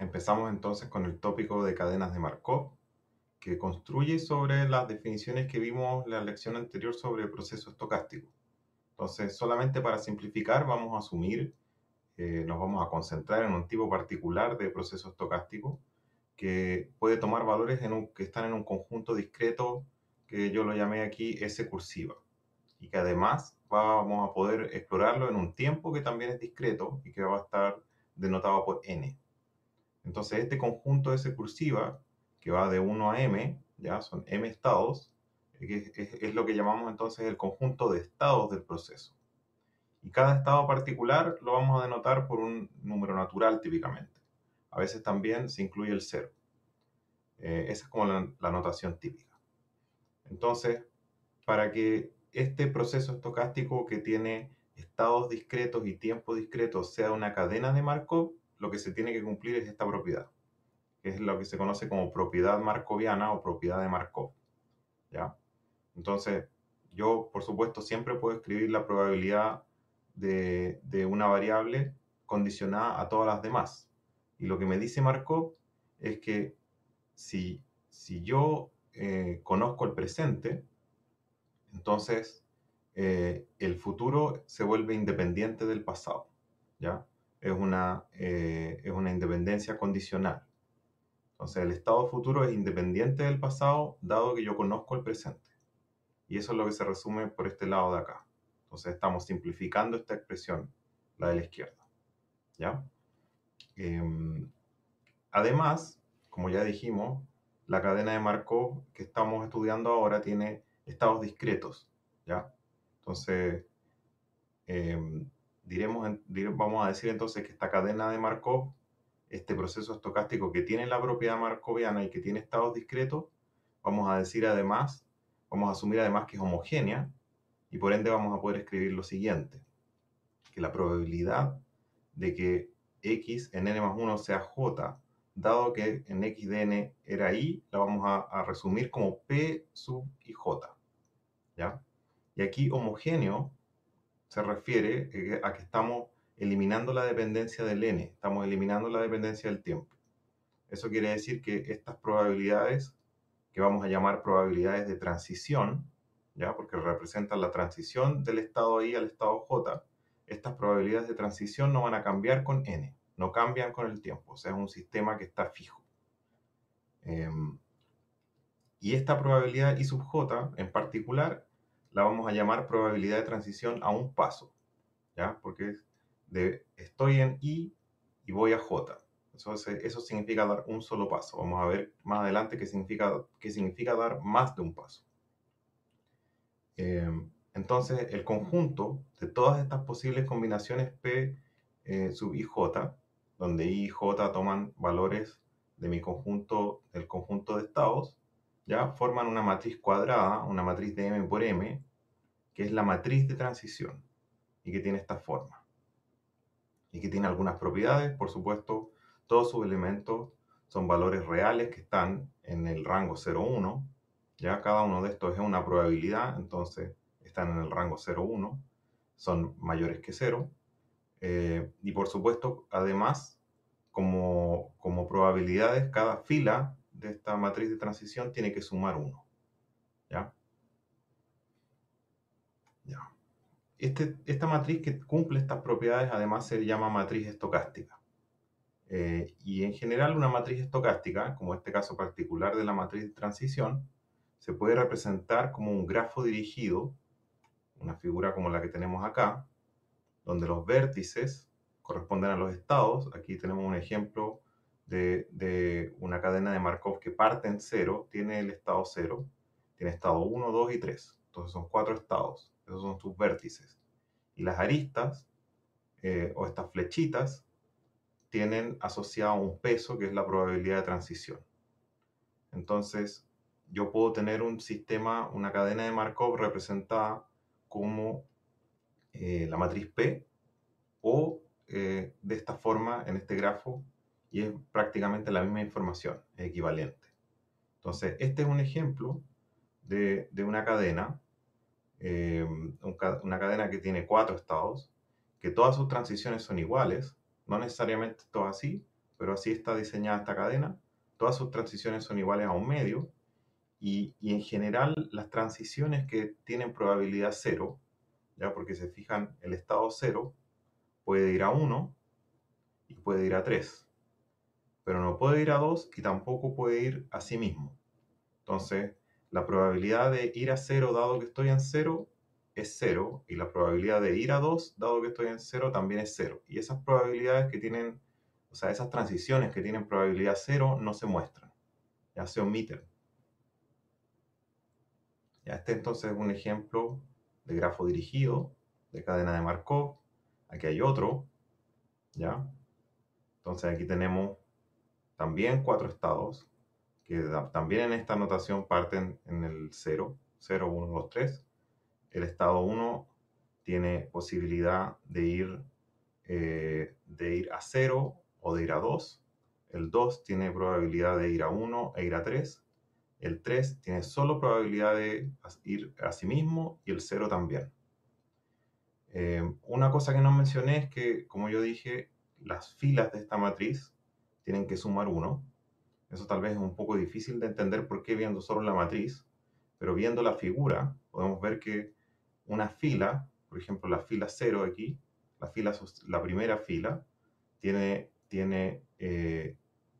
Empezamos entonces con el tópico de cadenas de Markov, que construye sobre las definiciones que vimos en la lección anterior sobre el proceso estocástico. Entonces, solamente para simplificar, vamos a asumir, eh, nos vamos a concentrar en un tipo particular de proceso estocástico que puede tomar valores en un, que están en un conjunto discreto que yo lo llamé aquí S cursiva y que además vamos a poder explorarlo en un tiempo que también es discreto y que va a estar denotado por n. Entonces este conjunto S cursiva que va de 1 a m, ya son m estados, es, lo que llamamos entonces el conjunto de estados del proceso. Y cada estado particular lo vamos a denotar por un número natural típicamente. A veces también se incluye el cero. Eh, esa es como la, la notación típica. Entonces, para que este proceso estocástico que tiene estados discretos y tiempos discretos sea una cadena de Markov, lo que se tiene que cumplir es esta propiedad, que es lo que se conoce como propiedad markoviana o propiedad de Markov. ¿ya? Entonces, yo, por supuesto, siempre puedo escribir la probabilidad de, de una variable condicionada a todas las demás. Y lo que me dice Markov es que si, si yo eh, conozco el presente, entonces eh, el futuro se vuelve independiente del pasado, ¿ya? Es una, eh, es una independencia condicional. Entonces el estado futuro es independiente del pasado dado que yo conozco el presente. Y eso es lo que se resume por este lado de acá. Entonces estamos simplificando esta expresión, la de la izquierda. ¿Ya? Em, además, como ya dijimos, la cadena de Markov que estamos estudiando ahora tiene estados discretos, ¿ya? Entonces, em, diremos, vamos a decir entonces que esta cadena de Markov, este proceso estocástico que tiene la propiedad markoviana y que tiene estados discretos, vamos a decir además, vamos a asumir además que es homogénea y por ende vamos a poder escribir lo siguiente, que la probabilidad de que x en n más 1 sea j dado que en x de n era i, la vamos a, resumir como p sub ij. ¿ya? Y aquí homogéneo se refiere eh, a que estamos eliminando la dependencia del n, estamos eliminando la dependencia del tiempo. Eso quiere decir que estas probabilidades, que vamos a llamar probabilidades de transición, ¿ya? porque representan la transición del estado I al estado J, estas probabilidades de transición no van a cambiar con n no cambian con el tiempo, o sea, es un sistema que está fijo. Em, y esta probabilidad I sub j en particular la vamos a llamar probabilidad de transición a un paso, ¿ya? Porque estoy en I y voy a J. Eso, eso significa dar un solo paso. Vamos a ver más adelante qué significa, qué significa dar más de un paso. Em, entonces, el conjunto de todas estas posibles combinaciones P eh, sub IJ donde I y J toman valores de mi conjunto, del conjunto de estados, ya forman una matriz cuadrada, una matriz de M por M, que es la matriz de transición y que tiene esta forma. Y que tiene algunas propiedades, por supuesto, todos sus elementos son valores reales que están en el rango 0,1. Ya cada uno de estos es una probabilidad, entonces están en el rango 0,1, son mayores que 0. Eh, y por supuesto, además, como, como probabilidades, cada fila de esta matriz de transición tiene que sumar 1. ¿Ya? Ya. Este, esta matriz que cumple estas propiedades además se llama matriz estocástica. Eh, y en general una matriz estocástica, como este caso particular de la matriz de transición, se puede representar como un grafo dirigido, una figura como la que tenemos acá, donde los vértices corresponden a los estados. Aquí tenemos un ejemplo de, una cadena de Markov que parte en cero, tiene el estado cero, tiene estado 1, 2 y 3. Entonces son cuatro estados, esos son sus vértices. Y las aristas eh, o estas flechitas tienen asociado un peso que es la probabilidad de transición. Entonces, yo puedo tener un sistema, una cadena de Markov representada como eh, la matriz P o eh, de esta forma en este grafo y es prácticamente la misma información, es equivalente. Entonces, este es un ejemplo de, una cadena, eh, una cadena que tiene cuatro estados, que todas sus transiciones son iguales, no necesariamente todo así, pero así está diseñada esta cadena. Todas sus transiciones son iguales a un medio y, en general las transiciones que tienen probabilidad cero, ya porque se fijan, el estado cero puede ir a 1 y puede ir a 3, pero no puede ir a 2 y tampoco puede ir a sí mismo. Entonces, la probabilidad de ir a 0 dado que estoy en 0 es 0 y la probabilidad de ir a 2 dado que estoy en 0 también es 0. Y esas probabilidades que tienen, o sea, esas transiciones que tienen probabilidad 0 no se muestran, ya se omiten. Ya este entonces es un ejemplo de grafo dirigido, de cadena de Markov. Aquí hay otro, ¿ya? Entonces aquí tenemos también cuatro estados, que también en esta notación parten en el 0, 0, 1, 2, 3. El estado 1 tiene posibilidad de ir, eh, de ir a 0 o de ir a 2. El 2 tiene probabilidad de ir a 1 e ir a 3. El 3 tiene solo probabilidad de ir a sí mismo y el 0 también. Eh, una cosa que no mencioné es que, como yo dije, las filas de esta matriz tienen que sumar 1. Eso tal vez es un poco difícil de entender por qué viendo solo la matriz, pero viendo la figura podemos ver que una fila, por ejemplo la fila 0 aquí, la, fila, la primera fila, tiene, tiene eh,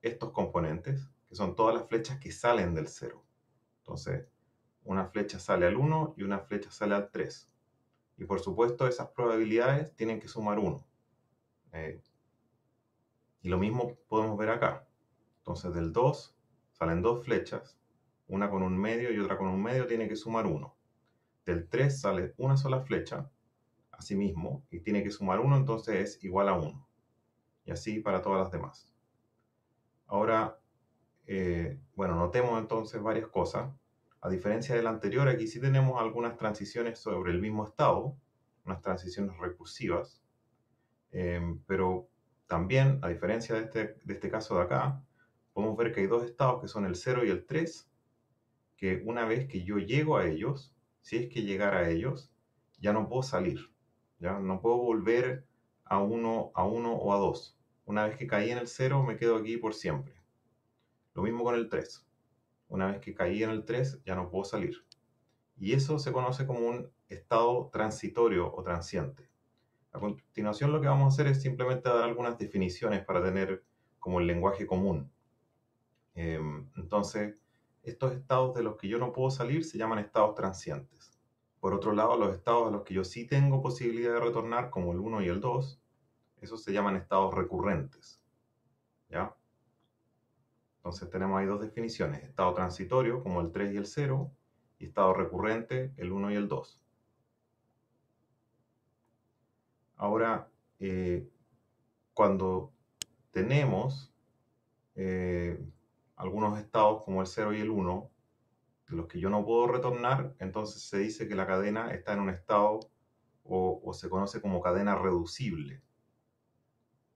estos componentes, que son todas las flechas que salen del 0. Entonces, una flecha sale al 1 y una flecha sale al 3. Y por supuesto, esas probabilidades tienen que sumar 1. Eh, y lo mismo podemos ver acá. Entonces, del 2 salen dos flechas, una con un medio y otra con un medio, tiene que sumar 1. Del 3 sale una sola flecha, mismo y tiene que sumar 1, entonces es igual a 1. Y así para todas las demás. Ahora, eh, bueno, notemos entonces varias cosas. A diferencia del anterior, aquí sí tenemos algunas transiciones sobre el mismo estado, unas transiciones recursivas, em, pero también, a diferencia de este, de este caso de acá, podemos ver que hay dos estados que son el 0 y el 3, que una vez que yo llego a ellos, si es que llegar a ellos, ya no puedo salir, ya no puedo volver a 1 a uno o a 2. Una vez que caí en el 0, me quedo aquí por siempre. Lo mismo con el 3. Una vez que caí en el 3, ya no puedo salir. Y eso se conoce como un estado transitorio o transiente. A continuación lo que vamos a hacer es simplemente dar algunas definiciones para tener como el lenguaje común. Em, entonces, estos estados de los que yo no puedo salir se llaman estados transientes. Por otro lado, los estados a los que yo sí tengo posibilidad de retornar, como el 1 y el 2, esos se llaman estados recurrentes. ¿Ya? Entonces tenemos ahí dos definiciones, estado transitorio como el 3 y el 0 y estado recurrente el 1 y el 2. Ahora, eh, cuando tenemos eh, algunos estados como el 0 y el 1, de los que yo no puedo retornar, entonces se dice que la cadena está en un estado o, o se conoce como cadena reducible.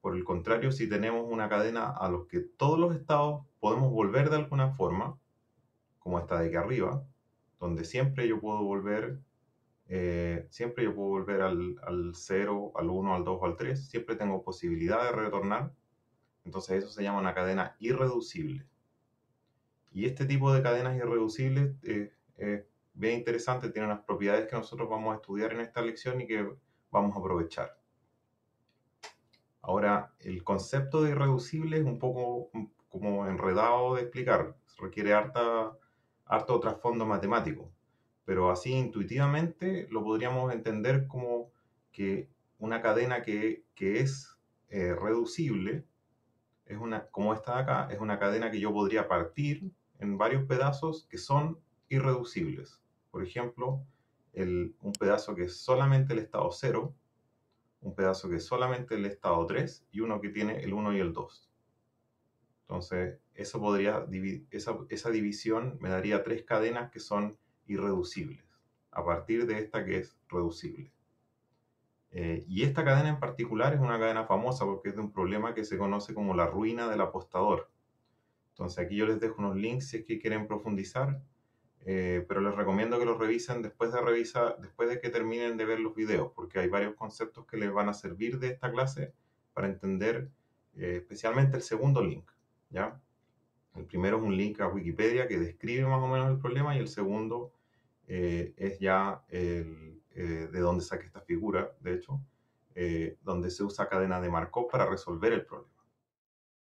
Por el contrario, si tenemos una cadena a los que todos los estados podemos volver de alguna forma, como esta de aquí arriba, donde siempre yo puedo volver, eh, siempre yo puedo volver al, al 0, al 1, al 2 o al 3, siempre tengo posibilidad de retornar, entonces eso se llama una cadena irreducible. Y este tipo de cadenas irreducibles eh, es bien interesante, tiene unas propiedades que nosotros vamos a estudiar en esta lección y que vamos a aprovechar. Ahora, el concepto de irreducible es un poco como enredado de explicar, requiere harta, harto trasfondo matemático, pero así intuitivamente lo podríamos entender como que una cadena que, es eh, reducible, es una, como esta de acá, es una cadena que yo podría partir en varios pedazos que son irreducibles. Por ejemplo, un pedazo que es solamente el estado 0 un pedazo que es solamente el estado 3 y uno que tiene el 1 y el 2. Entonces, eso podría, esa, esa división me daría tres cadenas que son irreducibles, a partir de esta que es reducible. Eh, y esta cadena en particular es una cadena famosa porque es de un problema que se conoce como la ruina del apostador. Entonces aquí yo les dejo unos links si es que quieren profundizar. Eh, pero les recomiendo que los revisen después de, revisar, después de que terminen de ver los videos, porque hay varios conceptos que les van a servir de esta clase para entender eh, especialmente el segundo link, ¿ya? El primero es un link a Wikipedia que describe más o menos el problema y el segundo eh, es ya el, eh, de dónde saqué esta figura, de hecho, donde se usa cadena de Markov para resolver el problema.